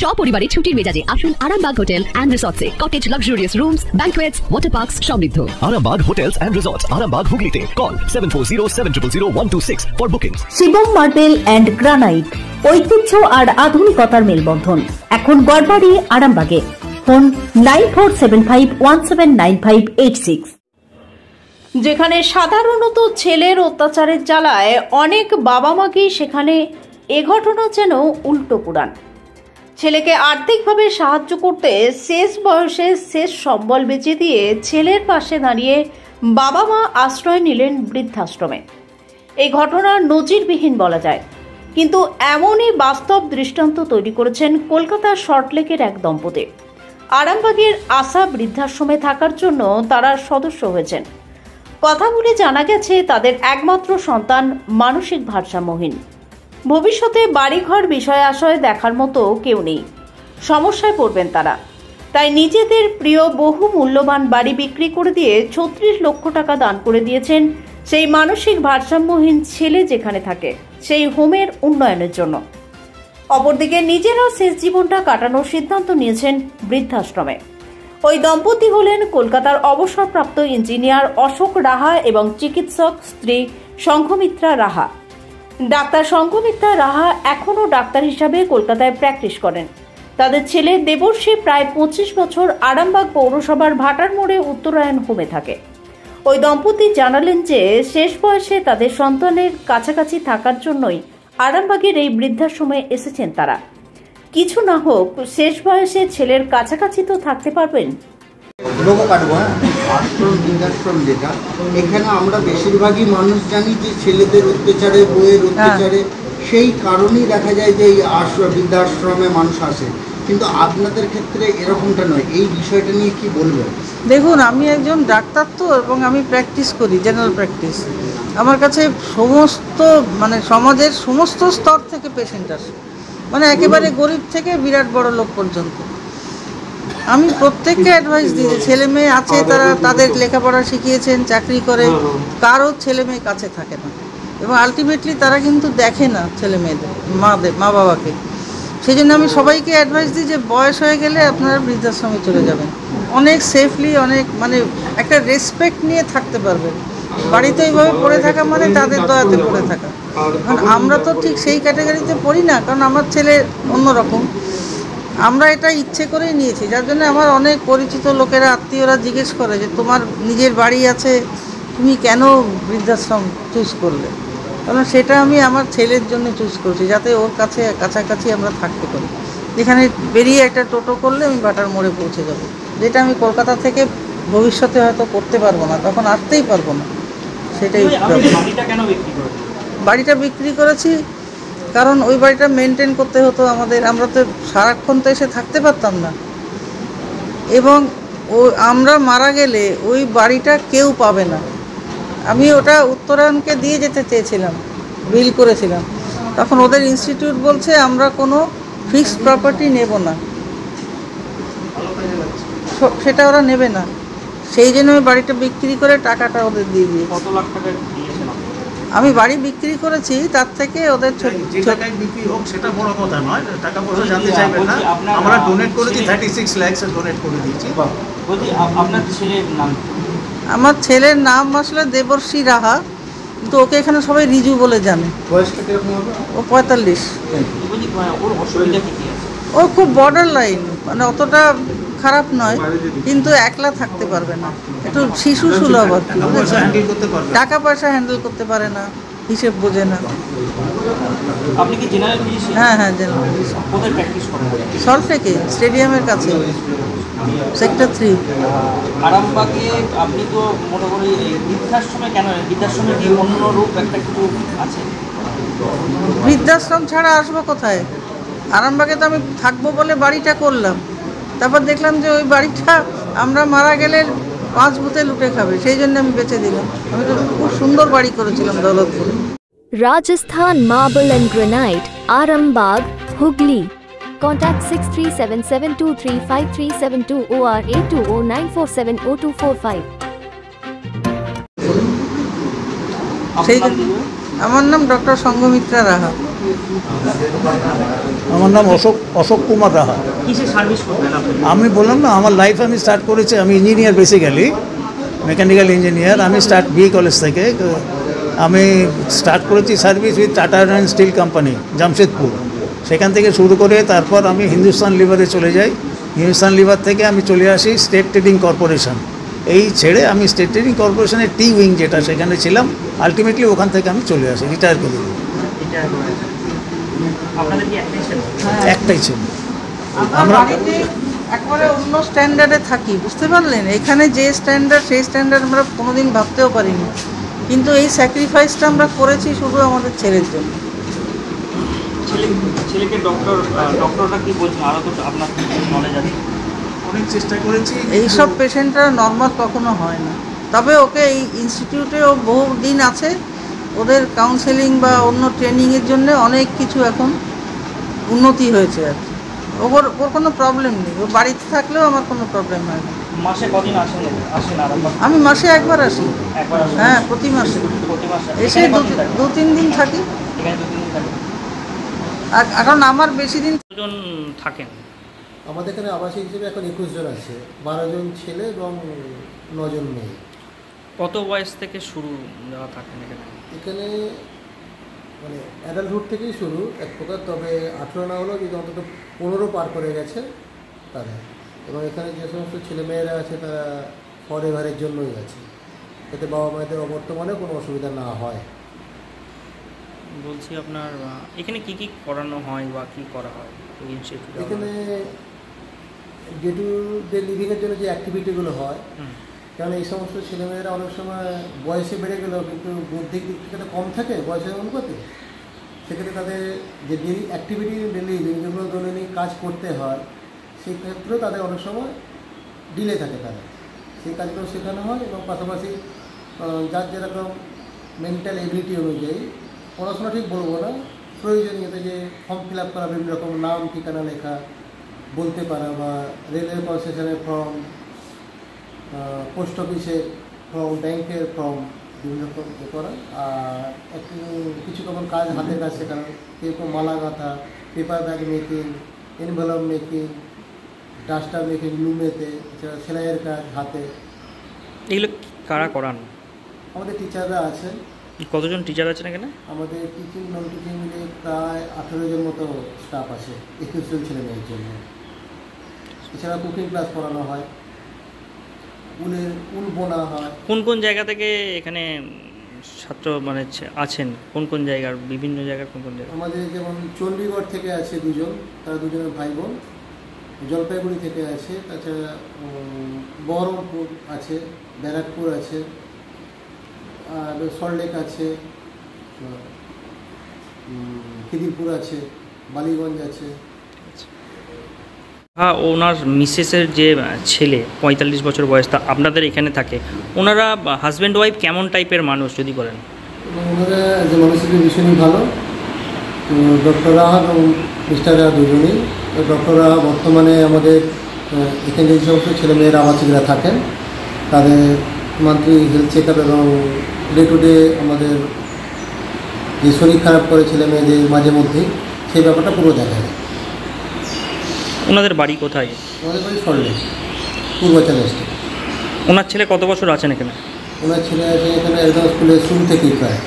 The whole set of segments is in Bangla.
সপরিবারে ছুটির মেজাজে আসুন Arambagh hotel and রিসর্টসে cottage luxurious rooms banquets water parks সমৃদ্ধ। Arambag Hotels and Resorts, Arambag Hooghly Call 740 for bookings. Shivam marble and granite ঐতিহ্য আর আধুনিকতার মেলবন্ধন। এখন গড়বাড়ি আরামবাগে। Phone nine four seven five one seven nine five eight six যেখানে সাধারণত ছেলের অত্যাচারের জ্বালায় অনেক বাবা মাকেই সেখানে এ ঘটনা যেন উল্টো পুরাণ। ছেলেকে আর্থিকভাবে সাহায্য করতে শেষ বয়সে শেষ সম্বল বেঁচে দিয়ে ছেলের পাশে দাঁড়িয়ে বাবা মা আশ্রয় নিলেন বৃদ্ধাশ্রমে। এই ঘটনা নজিরবিহীন বলা যায়। কিন্তু এমনই বাস্তব দৃষ্টান্ত তৈরি করেছেন কলকাতার শর্টলেকের এক দম্পতি। আরামবাগের আশা বৃদ্ধাশ্রমে থাকার জন্য তারা সদস্য হয়েছেন। কথা বলে জানা গেছে, তাদের একমাত্র সন্তান মানসিক ভারসাম্যহীন। ভবিষ্যতে বাড়িঘর বিষয় আশয় দেখার মতো কেউ নেই। সমস্যায় পড়বেন তারা। তাই নিজেদের প্রিয় বহু মূল্যবান বাড়ি বিক্রি করে দিয়ে ছত্রিশ লক্ষ টাকা দান করে দিয়েছেন সেই মানসিক ভারসাম্যহীন ছেলে যেখানে থাকে, সেই হোমের উন্নয়নের জন্য। অপরদিকে নিজেরাও শেষ জীবনটা কাটানোর সিদ্ধান্ত নিয়েছেন বৃদ্ধাশ্রমে। ওই দম্পতি হলেন কলকাতার অবসরপ্রাপ্ত ইঞ্জিনিয়ার অশোক রাহা এবং চিকিৎসক স্ত্রী শঙ্খমিত্রা রাহা। ডাক্তার শঙ্খমিত্রা রাহা এখনও ডাক্তার হিসাবে কলকাতায় প্র্যাকটিস করেন। তাদের ছেলে দেবর্ষী প্রায় পঁচিশ বছর আরামবাগ পৌরসভার ভাটার মোড়ে উত্তরায়ণ হোমে থাকে। ওই দম্পতি জানালেন যে, শেষ বয়সে তাদের সন্তানের কাছাকাছি থাকার জন্যই আরামবাগের এই বৃদ্ধাশ্রমে এসেছেন তারা। কিছু না হোক, শেষ বয়সে ছেলের কাছাকাছি তো থাকতে পারবেন লোগো কাটবো হ্যাঁ? আশ্রম বৃদ্ধাশ্রম যেটা এখানে আমরা বেশিরভাগই মানুষ জানি যে ছেলেদের অত্যাচারে বইয়ের অত্যাচারে সেই কারণেই দেখা যায় যে এই আশ্রম বৃদ্ধাশ্রমে মানুষ আসে। কিন্তু আপনাদের ক্ষেত্রে এরকমটা নয়। এই বিষয়টা নিয়ে কি বলবেন? দেখুন আমি একজন ডাক্তার তো এবং আমি প্র্যাকটিস করি জেনারেল প্র্যাকটিস আমার কাছে সমস্ত মানে সমাজের সমস্ত স্তর থেকে পেশেন্ট আসে। মানে একেবারে গরিব থেকে বিরাট বড় লোক পর্যন্ত। আমি প্রত্যেককে অ্যাডভাইস দিই ছেলে মেয়ে আছে তারা তাদের লেখাপড়া শিখিয়েছেন চাকরি করে কারও ছেলে মেয়ে কাছে থাকে না। এবং আলটিমেটলি তারা কিন্তু দেখে না ছেলে মেয়েদের মাদের মা বাবাকে। সেই জন্য আমি সবাইকে অ্যাডভাইস দিই যে বয়স হয়ে গেলে আপনারা বৃদ্ধাশ্রমে চলে যাবেন। অনেক সেফলি অনেক মানে একটা রেসপেক্ট নিয়ে থাকতে পারবেন। বাড়িতে ওইভাবে পড়ে থাকা মানে তাদের দয়াতে পড়ে থাকা। কারণ আমরা তো ঠিক সেই ক্যাটাগরিতে পড়ি না কারণ আমার ছেলে অন্যরকম। আমরা এটা ইচ্ছে করেই নিয়েছি যার জন্য আমার অনেক পরিচিত লোকেরা আত্মীয়রা জিজ্ঞেস করে যে তোমার নিজের বাড়ি আছে তুমি কেন বৃদ্ধাশ্রম চুজ করলে? কারণ সেটা আমি আমার ছেলের জন্য চুজ করছি যাতে ওর কাছে কাছাকাছি আমরা থাকতে পারি। যেখানে বেরিয়ে একটা টোটো করলে আমি বাটার মোড়ে পৌঁছে যাব। যেটা আমি কলকাতা থেকে ভবিষ্যতে হয়তো করতে পারব না তখন আসতেই পারব না। সেটাই বাড়িটা বিক্রি করেছি কারণ ওই বাড়িটা মেনটেন করতে হতো আমাদের, আমরা তো সারাক্ষণ তো এসে থাকতে পারতাম না। এবং ও, আমরা মারা গেলে ওই বাড়িটা কেউ পাবে না। আমি ওটা উত্তরায়ণকে দিয়ে যেতে চেয়েছিলাম, বিল করেছিলাম। তখন ওদের ইনস্টিটিউট বলছে, আমরা কোনো ফিক্সড প্রপার্টি নেব না। সেটা ওরা নেবে না। সেই জন্য ওই বাড়িটা বিক্রি করে টাকাটা ওদের দিয়ে দিই কত লাখ টাকা? আমি বাড়ি বিক্রি করেছি তার থেকে ওদের বিক্রি হোক সেটা বড় কথা নয়। টাকা পয়সা জানতে চাইবেন না। আমরা ডোনেট করেছি থার্টি সিক্স ল্যাক্স ডোনেট করে দিয়েছি। আপনার ছেলের নাম? আমার ছেলের নাম আসলে দেবর্ষী রাহা কিন্তু ওকে এখানে সবাই রিজু বলে জানে। ও পঁয়তাল্লিশ। ওর ও খুব বর্ডার লাইন মানে অতটা খারাপ নয় কিন্তু একলা থাকতে পারবে না। একটু শিশু সুলভ আর কি, টাকা পয়সা হ্যান্ডেল করতে পারে না হিসেব বোঝে না। আপনি কি জেনারেল হ্যাঁ হ্যাঁ জানো কোথায় প্র্যাকটিস করেন? সল্টলেকে স্টেডিয়ামের কাছে সেক্টর থ্রি আরামবাগে আপনি তো মনে করি বৃদ্ধাশ্রমে কেন বৃদ্ধাশ্রমে কি অন্য রূপ একটা কিছু আছে? বৃদ্ধাশ্রম ছাড়া আসব কোথায়? আরামবাগে তো আমি থাকব বলে বাড়িটা করলাম। তারপর দেখলাম যে ওই বাড়িটা আমরা মারা গেলে পাঁচ ভূতে লুটে খাবে সেই জন্য আমি বেঁচে দিলাম আমি তো খুব সুন্দর বাড়ি করেছিলাম দৌলতপুরে Rajasthan Marble and Granite, Arambag, Hooghly. Contact 6377235372 or 8209470245. সেই আপনার নাম জন্য- কি? আমার নাম ডক্টর সঙ্গমিত্রা রাহা আমার নাম অশোক অশোক কুমার রাহা। আমি বললাম না আমার লাইফ আমি স্টার্ট করেছি আমি ইঞ্জিনিয়ার বেসিক্যালি মেকানিক্যাল ইঞ্জিনিয়ার আমি স্টার্ট বি কলেজ থেকে আমি স্টার্ট করেছি service with Tata and steel company Jamshedpur সেখান থেকে শুরু করে তারপর আমি হিন্দুস্তান লিভারে চলে যাই। হিন্দুস্তান লিভার থেকে আমি চলে আসি স্টেট ট্রেডিং কর্পোরেশন এই ছেড়ে আমি স্টেট ট্রেডিং কর্পোরেশনের টি উইং যেটা সেখানে ছিলাম আলটিমেটলি ওখান থেকে আমি চলে আসি রিটায়ার করে দিই। একটাই ছিল? আমরা আমরা- একবারে অন্য স্ট্যান্ডার্ডে থাকি বুঝতে পারলেন? এখানে যে স্ট্যান্ডার্ড সেই স্ট্যান্ডার্ড আমরা কোনোদিন ভাবতেও পারিনি। কিন্তু এই স্যাক্রিফাইসটা আমরা করেছি শুধু আমাদের ছেলের জন্য। ছেলে ছেলেকে ডক্টর ডক্টররা কি বলছেন আরও তো আপনার নলেজ আছে। অনেক চেষ্টা করেছি এইসব পেশেন্টরা নর্মাল কখনো হয় না। তবে ওকে এই ইনস্টিটিউটে বহু দিন আছে। ওদের কাউন্সেলিং বা অন্য ট্রেনিংয়ের জন্য অনেক কিছু এখন উন্নতি হয়েছে আর কি। ওর ওর কোনো প্রবলেম নেই। ও বাড়িতে থাকলেও আমার কোনো প্রবলেম হয় না। মাসে কদিন আসেন? আসেন আমি মাসে একবার আসি। হ্যাঁ প্রতি মাসে। প্রতি মাসে? এসে দু তিন দিন থাকি। এখন আমার বেশি দিন কতজন থাকেন? আমাদের এখানে আবাসিক হিসেবে এখন একুশ জন আছে। বারো জন ছেলে এবং নজন মেয়ে। কত বয়স থেকে শুরু যারা থাকেন এখানে? এখানে মানে অ্যাডাল্টহুড থেকেই শুরু এক প্রকার তবে আঠেরো না হলেও যদি অন্তত পনেরো পার করে গেছে তারা এবং এখানে যে সমস্ত ছেলেমেয়েরা আছে তারা ফর এভারের জন্যই আছে। যাতে বাবা মায়েদের অবর্তমানে কোনো অসুবিধা না হয়। বলছি আপনার এখানে কি কি করানো হয় বা কি করা হয়? এখানে ডে টু ডে লিভিংয়ের জন্য যে অ্যাক্টিভিটিগুলো হয়। কারণ এই সমস্ত ছেলেমেয়েরা অনেক সময় বয়সে বেড়ে গেলেও কিন্তু বুদ্ধির দিক থেকে কম থাকে বয়সের অনুপাতে। সেক্ষেত্রে তাদের যে ডেলি অ্যাক্টিভিটি ডেলি যেগুলো দৈনন্দিন কাজ করতে হয়, সেই ক্ষেত্রেও তাদের অনেক সময় ডিলে থাকে তাদের। সেই কাজগুলো শেখানো হয় এবং পাশাপাশি যার যেরকম মেন্টাল এবিলিটি অনুযায়ী পড়াশোনা ঠিক বলব না, প্রয়োজনীয়তা যে ফর্ম ফিল আপ করা, বিভিন্ন রকম নাম, ঠিকানা লেখা, বলতে পারা বা রেলের কনসেশনের ফর্ম পোস্ট অফিসের ফর্ম ব্যাংকের ফর্ম বিভিন্ন করা। আর একটু কিছু রকম কাজ হাতের কাজ শেখানো। কেউ কেউ মালা গাঁথা paper bag making envelope making duster making লুমেতে এছাড়া সেলাইয়ের কাজ হাতে। এগুলো কারা করান? আমাদের টিচাররা আছেন। কতজন টিচার আছেন এখানে? আমাদের টিচিং নন টিচিং মিলে প্রায় আঠেরো জন মতো স্টাফ আছে। একুশ জন ছেলে মেয়ের জন্য। এছাড়া কুকিং ক্লাস করানো হয়। উলের উল বোনা হয়। কোন কোন জায়গা থেকে এখানে ছাত্র মানে আছেন? কোন কোন জায়গার বিভিন্ন জায়গার কোন কোন জায়গা? আমাদের যেমন চণ্ডীগড় থেকে আছে দুজন তারা দুজনের ভাই বোন জলপাইগুড়ি থেকে আছে তাছাড়া বহরমপুর আছে ব্যারাকপুর আছে আর সল্টলেক আছে খিদিরপুর আছে বালিগঞ্জ আছে। ওনার মিসেসের যে ছেলে, পঁয়তাল্লিশ বছর বয়স, তা আপনাদের এখানে থাকে। ওনারা হাজব্যান্ড ওয়াইফ কেমন টাইপের মানুষ, যদি বলেন? ওনারা ভীষণই ভালো ডক্টর রাহা এবং মিস্টার রাহা দুজনেই। ডক্টর রাহা বর্তমানে আমাদের এখানে যে সমস্ত ছেলেমেয়েরা আবাসিকরা থাকেন, তাদের মান্থলি হেলথ চেক আপ এবং ডে টু ডে আমাদের যে শরীর খারাপ করে ছেলে মেয়েদের মাঝে মধ্যেই, সেই ব্যাপারটা পুরো দেখা যায়। ওনাদের বাড়ি কোথায়? আমাদের বাড়ি সল্টলেক পূর্বাচল স্টেট ওনার ছেলে কত বছর আছেন এখানে? ওনার ছেলে আছে এখানে একদম স্কুলের শুরু থেকেই প্রায়।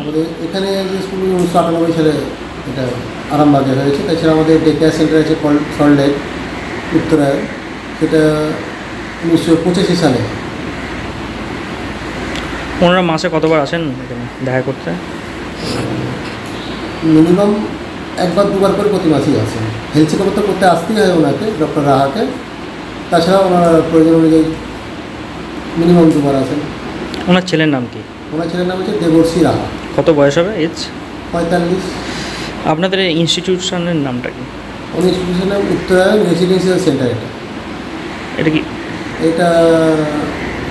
আমাদের এখানে যে স্কুল উনিশশো আটানব্বই সালে এটা আরামবাগে হয়েছে। তাছাড়া আমাদের ডে কেয়ার সেন্টার আছে সল্টলেক উত্তরায়। সেটা উনিশশো পঁচাশি সালে। ওনারা মাসে কতবার আসেন এখানে দেখা করতে? মিনিমাম একবার দুবার করে প্রতি মাসেই আসেন হেলথ চেকআপ তো করতে আসতেই হয় ওনাকে ডক্টর রাহাকে। তাছাড়া ওনার প্রয়োজন অনুযায়ী মিনিমাম দুবার আসেন ওনার ছেলের নাম কি? ওনার ছেলের নাম হচ্ছে দেবর্ষী রাহা। কত বয়স হবে এজ? পঁয়তাল্লিশ। আপনাদের ইনস্টিটিউশনের নামটা কি? উনি ইনস্টিটিউশনের নাম উত্তরায়ণ রেসিডেন্সিয়াল সেন্টার এটা। এটা কি? এটা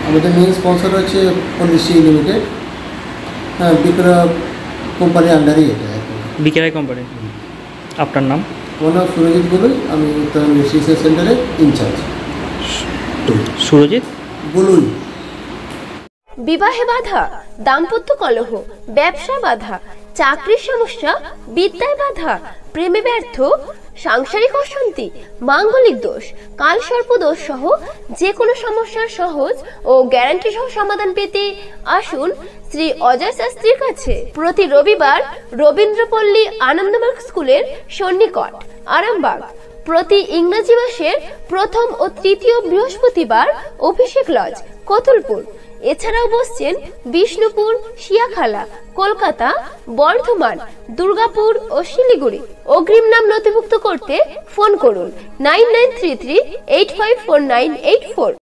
আমাদের মেন স্পন্সর হচ্ছে পলিসি লিমিটেড হ্যাঁ বিক্রা কোম্পানির আন্ডারই এটা। বিকেরাই কোম্পানি আপনার নাম? আমার নাম সুরজিৎ গুলুই আমি উত্তরায়ণ রিসার্চ সেন্টারের ইনচার্জ। সুরজিৎ? বিবাহে বাধা দাম্পত্য কলহ ব্যবসা বাধা চাকরির সমস্যা বিদ্যায় বাধা প্রেমে ব্যর্থ সাংসারিক অশান্তি, মাঙ্গলিক দোষ, কাল সর্প দোষ সহ যে কোনো সমস্যার সহজ ও গ্যারান্টি সহ সমাধান পেতে আসুন শ্রী অজয় শাস্ত্রীর কাছে। প্রতি রবিবার রবীন্দ্রপল্লী আনন্দমার্গ স্কুলের সন্নিকট, আরামবাগ। প্রতি ইংরেজি মাসের প্রথম ও তৃতীয় বৃহস্পতিবার অভিষেক লজ, কতুলপুর। এছাড়াও বসছেন বিষ্ণুপুর, শিয়াখালা, কলকাতা, বর্ধমান, দুর্গাপুর ও শিলিগুড়ি। অগ্রিম নাম নথিভুক্ত করতে ফোন করুন nine nine three three eight five four nine eight four.